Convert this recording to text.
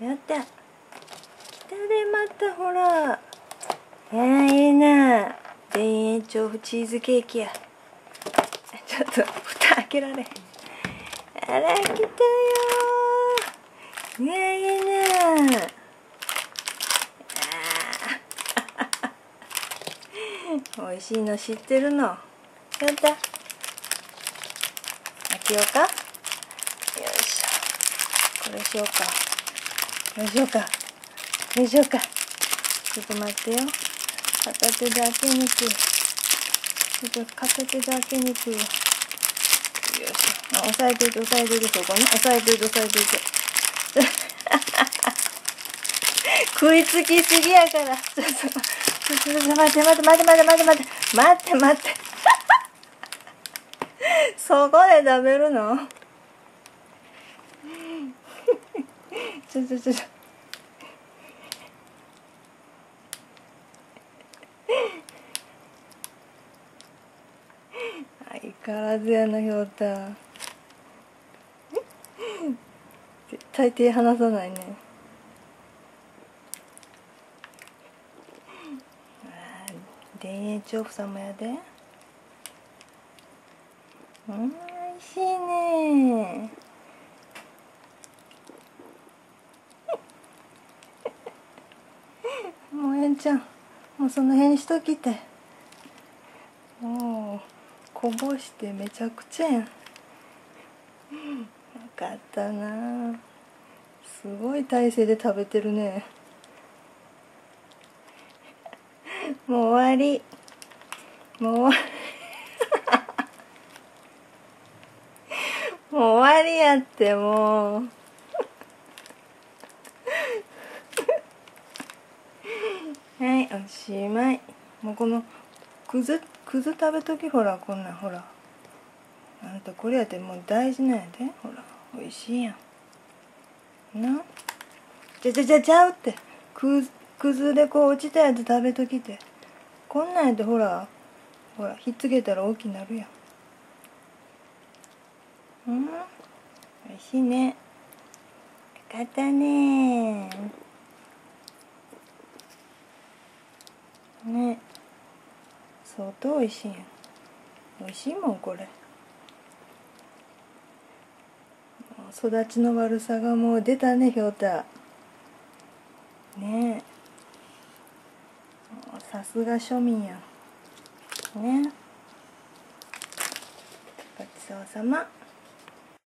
やった。来たでまたほら。えー、いいな。田園調布チーズケーキや。ちょっと蓋開けられへん。あら来たよ。ねえいいなあ美味しいの知ってるの？やった。開けようか。よいしょ。これしようか。これしようか？これしようか？ちょっと待ってよ。片手で開けにくいちょっと片手で開けにくいよ。よいしょ。押さえてて押さえててそこね。押さえてて押さえてて 食いつきすぎやから。ちょっとちょっと待って待って待って待って待って待って待って待って。そこで食べるの？ちょちょちょちょ。相変わらずやなひょうた絶対手離さないね。あ田園調布さんもやで。うんおいしいね。もうえんちゃんもうその辺にしときて。もうこぼしてめちゃくちゃやん。よかったな。すごい体勢で食べてるね。もう終わり。もう終わり。もう終わりやってもう。はいおしまい。もうこのくずくず食べときほらこんなんほら。あんたこれやってもう大事なんやで。ほらおいしいやん。な。じゃじゃじゃちゃうって。くずくずでこう落ちたやつ食べときて。こんなんやってほらほらひっつけたら大きなるやん。うん。おいしいね。よかったね。ね。相当美味しいやん。美味しいもんこれ。育ちの悪さがもう出たねひょうたねえ。さすが庶民やん。ねごちそうさま。